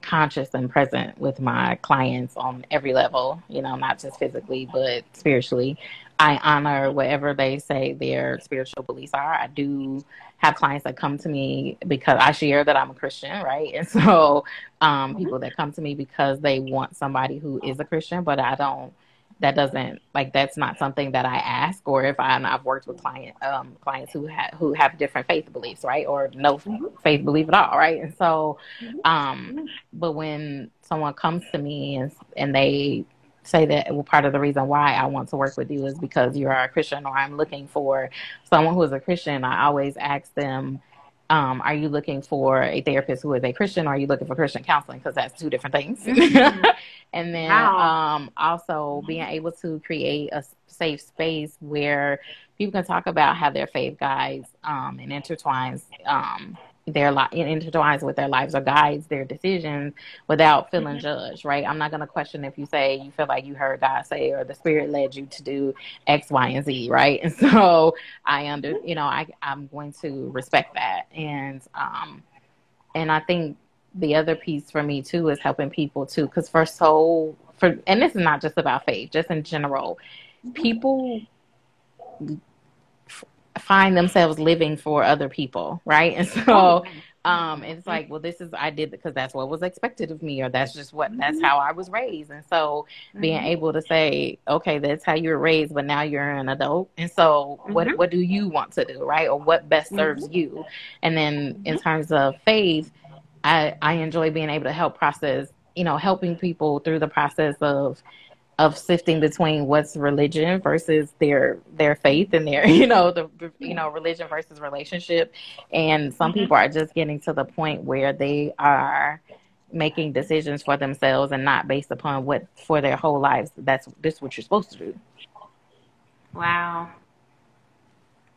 conscious and present with my clients on every level. You know, not just physically but spiritually. I honor whatever they say their spiritual beliefs are. I do have clients that come to me because I share that I'm a Christian, right? And so um, people that come to me because they want somebody who is a Christian, but I don't that doesn't like that's not something that I ask or if I I've worked with client um, clients who have who have different faith beliefs right or no faith belief at all right? And so um but when someone comes to me and and they say that well part of the reason why I want to work with you is because you are a Christian or I'm looking for someone who is a Christian I always ask them um, are you looking for a therapist who is a Christian or are you looking for Christian counseling? Because that's two different things. Mm-hmm. and then wow. um, also being able to create a safe space where people can talk about how their faith guides um, and intertwines um, their life intertwines with their lives or guides their decisions without feeling mm-hmm. judged right? I'm not going to question if you say you feel like you heard god say or the spirit led you to do x y and z right? And so i under you know i i'm going to respect that. And um and i think the other piece for me too is helping people too because for so for and this is not just about faith just in general. Mm-hmm. people find themselves living for other people, right? And so oh, um it's like, well, this is I did because that's what was expected of me, or that's just what that's mm-hmm. how I was raised. And so being mm-hmm. able to say, okay, that's how you were raised, but now you're an adult. And so what mm-hmm. what do you want to do, right? Or what best serves you? And then in terms of faith, I I enjoy being able to help process, you know, helping people through the process of of sifting between what's religion versus their their faith and their you know the you know religion versus relationship. And some mm-hmm. people are just getting to the point where they are making decisions for themselves and not based upon what for their whole lives. That's this what you're supposed to do. Wow.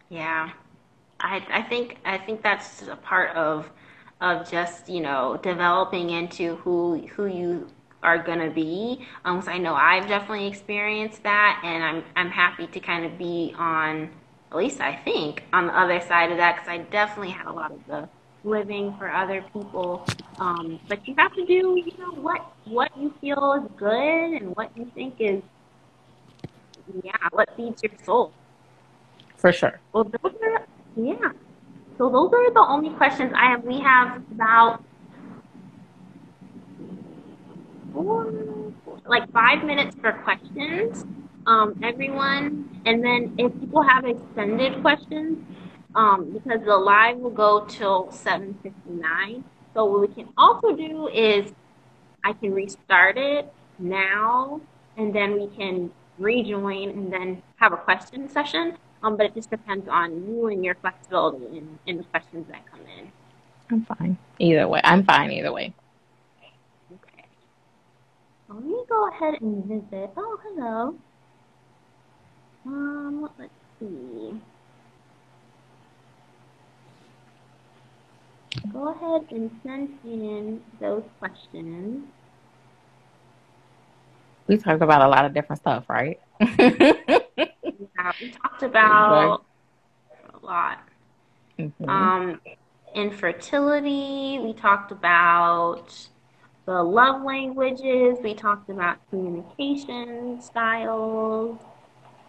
Yeah. I i think i think that's a part of of just you know developing into who who you are going to be. Um, so I know I've definitely experienced that, and I'm I'm happy to kind of be on, at least I think, on the other side of that because I definitely had a lot of the living for other people. Um, but you have to do, you know, what what you feel is good and what you think is, yeah, what feeds your soul. For sure. Well, those are, yeah. so those are the only questions I have. We have about four, like five minutes for questions, um, everyone. And then if people have extended questions, um, because the live will go till 7.59. So what we can also do is I can restart it now, and then we can rejoin and then have a question session. Um, but it just depends on you and your flexibility in, in the questions that come in. I'm fine. Either way. I'm fine either way. Let me go ahead and visit. Oh, hello. Um, let's see. Go ahead and send in those questions. We talked about a lot of different stuff, right? Yeah, we talked about a lot. Mhm. Um, infertility, we talked about the love languages, we talked about communication styles.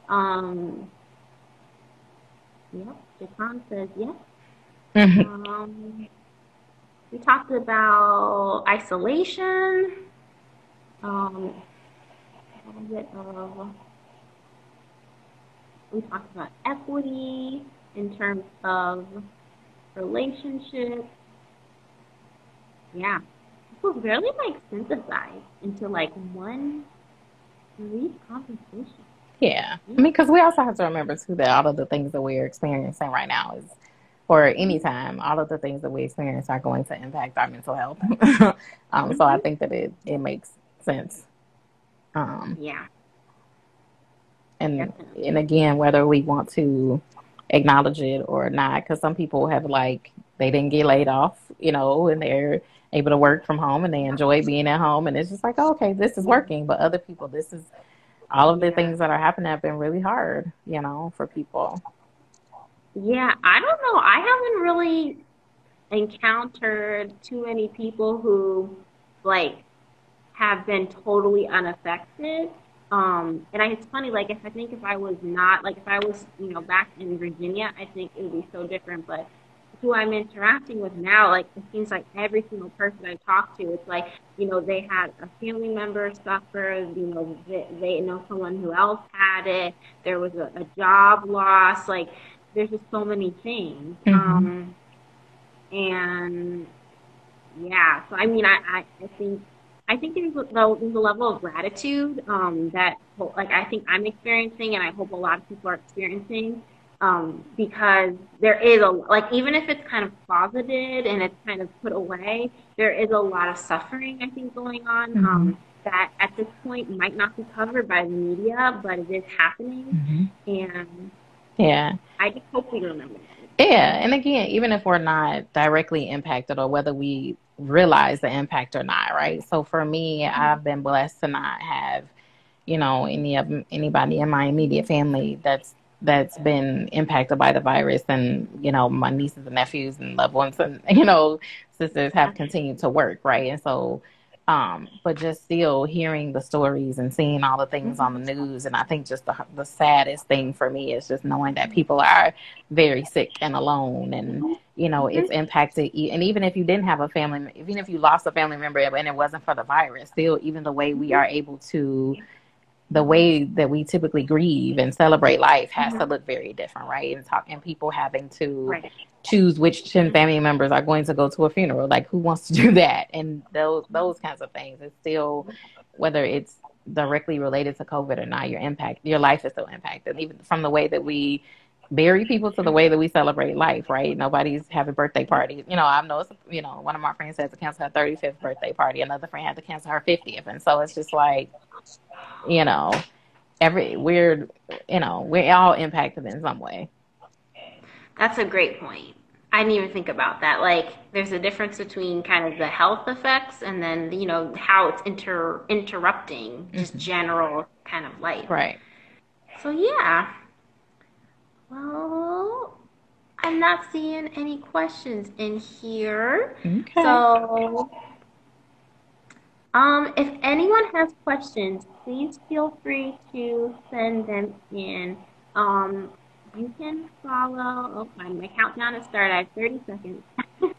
Um, yep, Japan says yes. Mhm. Um, we talked about isolation. Um, a little bit of, we talked about equity in terms of relationships. Yeah, was really like synthesized into like one brief conversation. Yeah. I mean, because we also have to remember too that all of the things that we're experiencing right now is, or anytime, all of the things that we experience are going to impact our mental health. um, so I think that it, it makes sense. Um, Yeah, and Definitely. and again, whether we want to acknowledge it or not, because some people have like they didn't get laid off, you know, and they're able to work from home and they enjoy being at home, and it's just like, oh, okay, this is working. But other people, this is all of the Yeah. things that are happening have been really hard, you know, for people. Yeah, I don't know. I haven't really encountered too many people who like have been totally unaffected. Um, and I, it's funny, like if I think if I was not like if I was, you know, back in Virginia, I think it would be so different. But who I'm interacting with now, like it seems like every single person I talk to, it's like, you know, they had a family member suffer, you know, they, they know someone who else had it, there was a, a job loss, like there's just so many things. Mhm. Um, and yeah, so I mean, I, I, I think I think there's a, there's a level of gratitude um, that like I think I'm experiencing, and I hope a lot of people are experiencing um, because there is a like even if it's kind of closeted and it's kind of put away, there is a lot of suffering I think going on um, that at this point might not be covered by the media, but it is happening, and Yeah. I just hope we remember that. Yeah, and again, even if we're not directly impacted or whether we realize the impact or not, right? So for me, I've been blessed to not have, you know, any of anybody in my immediate family that's that's been impacted by the virus and, you know, my nieces and nephews and loved ones and, you know, sisters have continued to work, right? And so um, but just still hearing the stories and seeing all the things on the mm-hmm. news, and I think just the the saddest thing for me is just knowing that people are very sick and alone, and you know it's mm-hmm. impacted. e- And even if you didn't have a family, even if you lost a family member and it wasn't for the virus, still even the way we are mm-hmm. able to, the way that we typically grieve and celebrate life has to mm-hmm. look very different, right? And talk and people having to Right. choose which 10 mm-hmm. family members are going to go to a funeral. Like, who wants to do that? And those those kinds of things. It's still whether it's directly related to COVID or not, your impact, your life is still impacted. Even from the way that we bury people to the way that we celebrate life, right? Nobody's having birthday parties. You know, I know, it's, you know, one of my friends had to cancel her 35th birthday party. Another friend had to cancel her 50th. And so it's just like, you know, every, we're, you know, we're all impacted in some way. That's a great point. I didn't even think about that. Like, there's a difference between kind of the health effects and then, you know, how it's inter interrupting just mm-hmm. general kind of life. Right. So yeah. Well, I'm not seeing any questions in here. Okay. So, um, if anyone has questions, please feel free to send them in. Um, you can follow. Oh, my, my countdown has started. I have 30 seconds.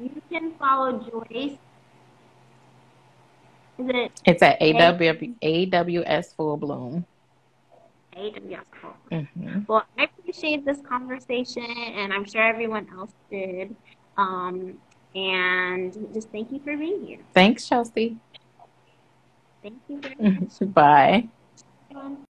you can follow Joyce. Is it It's at AW, AWS Full Bloom. AWS? Cool. hmm Well, I appreciate this conversation, and I'm sure everyone else did. Um, and just thank you for being here. Thanks, Chelsea. Thank you very much. Bye. everyone.